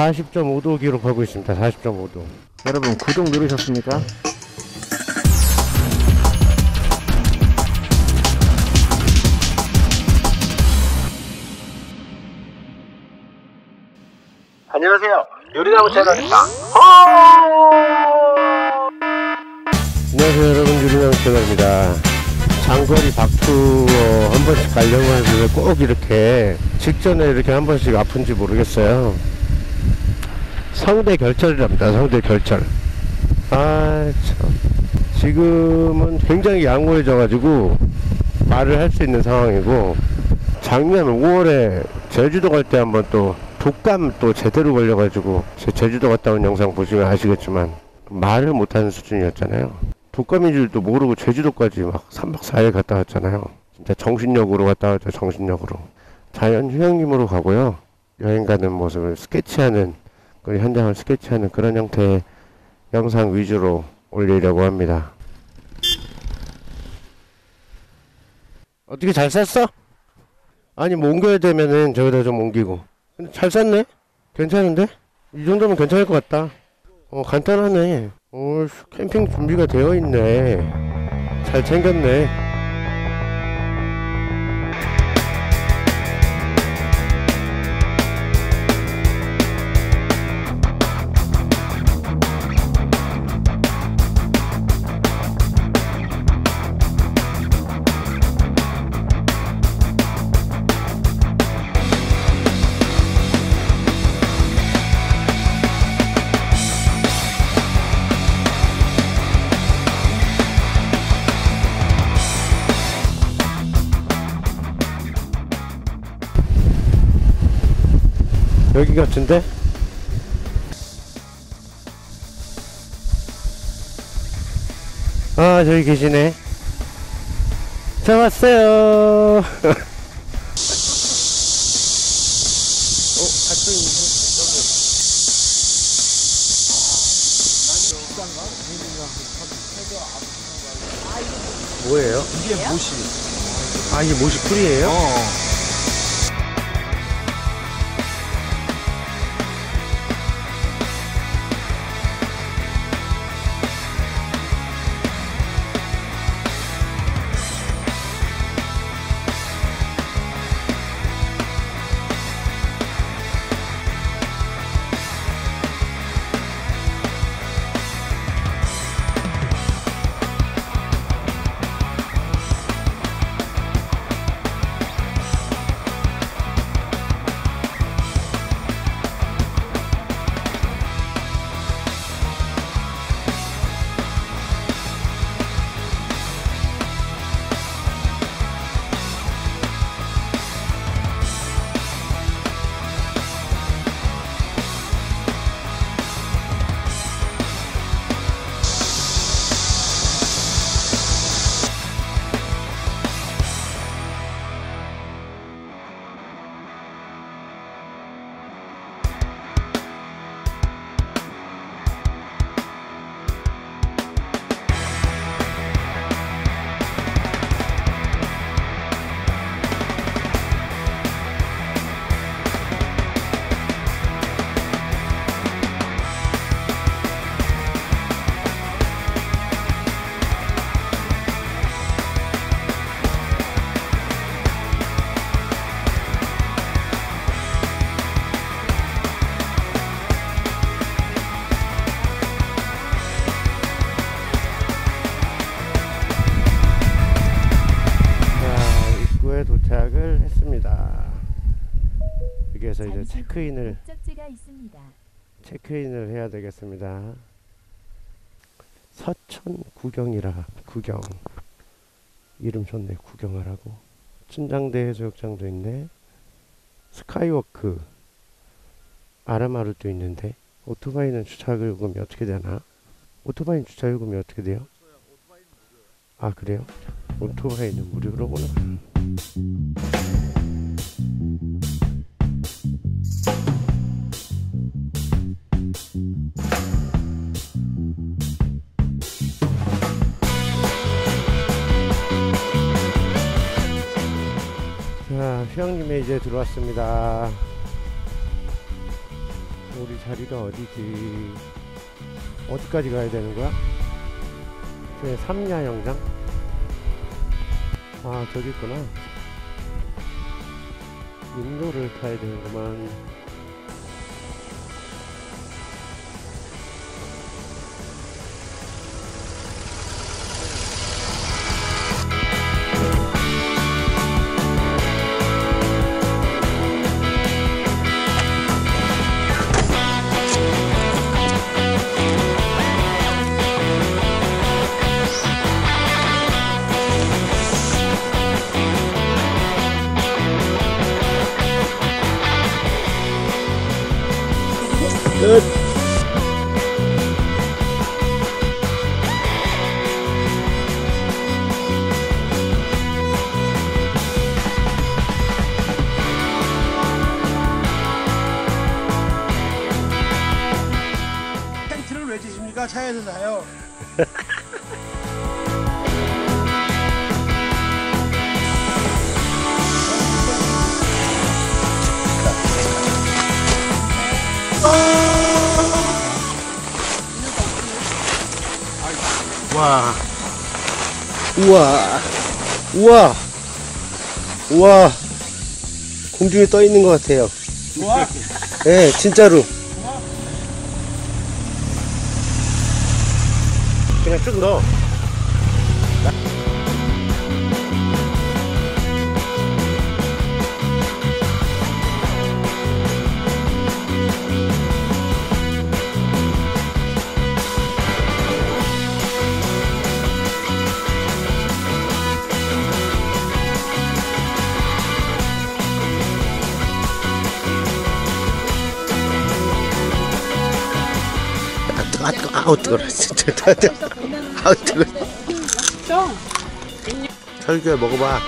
40.5도 기록하고 있습니다. 40.5도. 여러분 구독 누르셨습니까? 안녕하세요. 요리나무 채널입니다. 안녕하세요 여러분 유리남 채널입니다. 장거리 박투어 한 번씩 가려고 하는데 꼭 이렇게 직전에 이렇게 한 번씩 아픈지 모르겠어요. 성대 결절이랍니다. 성대 결절. 아 참. 지금은 굉장히 양호해져가지고 말을 할 수 있는 상황이고 작년 5월에 제주도 갈 때 한번 또 독감 또 제대로 걸려가지고 제 제주도 갔다 온 영상 보시면 아시겠지만 말을 못하는 수준이었잖아요. 독감인 줄도 모르고 제주도까지 막 3박 4일 갔다 왔잖아요. 진짜 정신력으로 갔다 왔죠, 정신력으로. 자연 휴양림으로 가고요. 여행 가는 모습을 스케치하는, 그 현장을 스케치하는 그런 형태의 영상 위주로 올리려고 합니다. 어떻게 잘 쌌어? 아니, 뭐 옮겨야 되면은 저기다 좀 옮기고. 근데 잘 쌌네? 괜찮은데? 이 정도면 괜찮을 것 같다. 어, 간단하네. 오, 캠핑 준비가 되어 있네. 잘 챙겼네. 여기 같은데? 아, 저기 계시네. 어, 있네. 뭐예요? 이게 무시. 아, 이게 모시 풀이에요? 어. 체크인을. 체크인을 해야 되겠습니다. 서천 구경이라 구경 이름 좋네 구경하라고 춘장대 해수욕장도 있네 스카이워크 아라마루도 있는데 오토바이는 주차 요금이 어떻게 되나 오토바이 주차 요금이 어떻게 돼요? 아 그래요? 오토바이는 무료로구나 자, 휴양림에 이제 들어왔습니다. 우리 자리가 어디지? 어디까지 가야 되는 거야? 제 삼야 영장? 아, 저기 있구나. 인도를 타야 되는구만. 왜 지십니까? 차에서 자요. 와. 우와. 우와. 우와. 공중에 떠 있는 것 같아요. 좋아. 예, 진짜로. 正道 아우, 뜨거라. 진짜. 아우, 뜨거. 설교야, 먹어봐.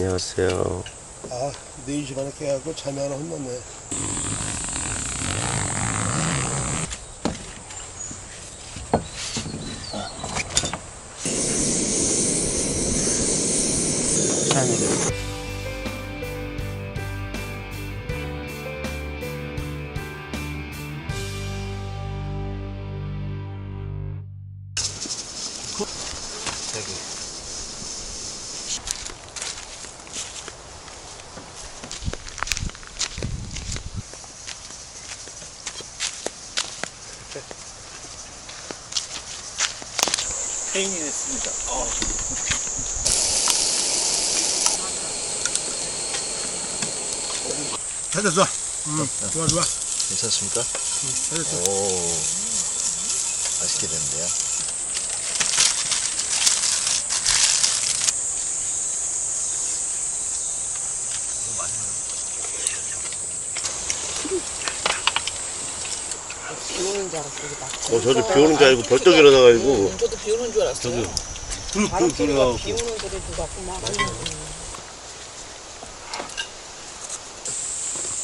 안녕하세요. 아, 4시 반에 깨갖고 잠이 하나 혼났네. 잘 됐어. 응, 좋아, 좋아. 괜찮습니까? 잘 됐어. 오, 맛있게 됐는데요. 어, 저도 비 오는 줄 알고 벌떡 일어나가지고. 저도 비 오는 줄 알았어요. 바람 소리가 비 오는 소리도 같구만.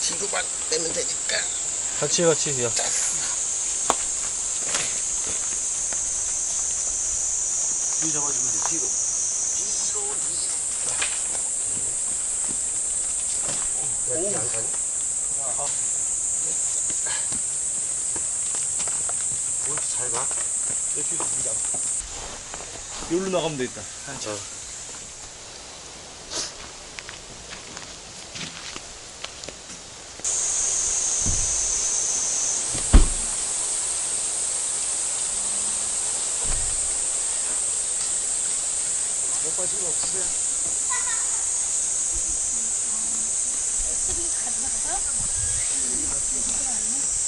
지도만 내면 되니까. 같이 해, 같이. 야. 이렇게 잘 가. 내 뒤에서 누가. 여기로 나가면 되겠다. 한참. 어. 빠진 거 없으세요? 아,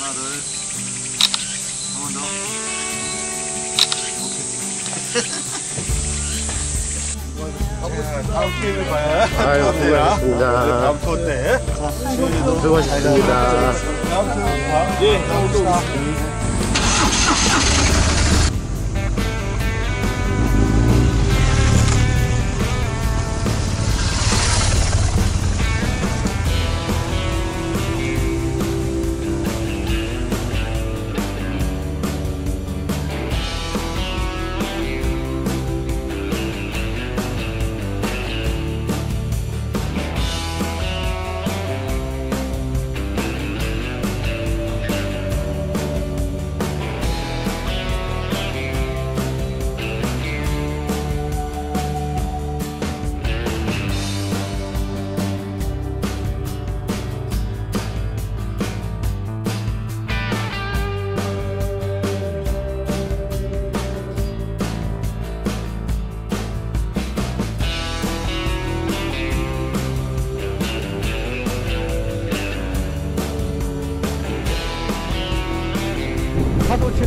하나, 둘. 한 번 더. 아유, 수고하셨습니다. 다음 투어 때. 수고하셨습니다. 파도 치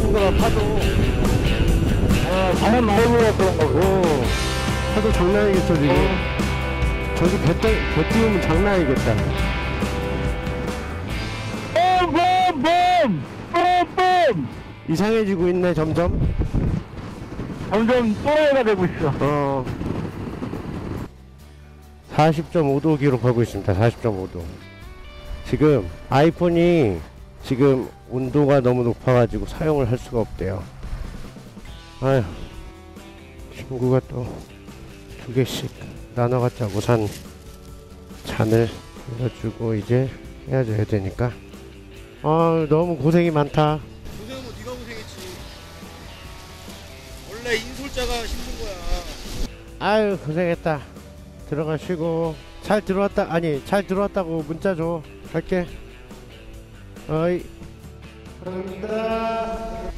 는 거라 파도. 아, 바람 많이 불어서 그런 거고. 파도 장난이겠어 지금. 저기 배, 떠, 배 띄우면 장난이겠다. 봄봄봄 봄봄 이상해지고 있네 점점. 점점 또라이가 되고 있어. 어. 40.5도 기록하고 있습니다. 40.5도. 지금 아이폰이 지금 온도가 너무 높아가지고 사용을 할 수가 없대요. 아휴, 친구가 또 두 개씩 나눠 갖자고 산 잔을 빌려주고 이제 헤어져야 되니까. 아, 너무 고생이 많다. 고생은 뭐 네가 고생했지. 원래 인솔자가 힘든 거야. 아유, 고생했다. 들어가 쉬고. 잘 들어왔다, 아니, 잘 들어왔다고 문자 줘. 갈게. 어이. 감사합니다.